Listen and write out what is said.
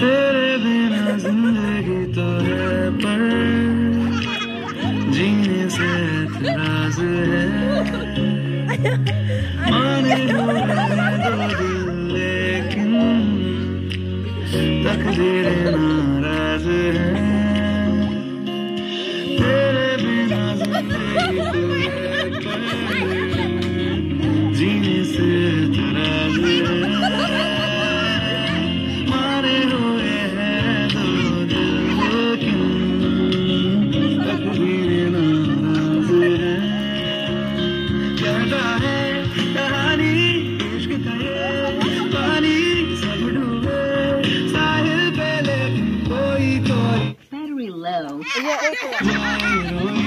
तेरे बिना ज़िंदगी तो है पर जीने से एतराज़ है। लेकिन तकदीर नाराज़ है। तेरे बिना ज़िंदगी तो है। alone.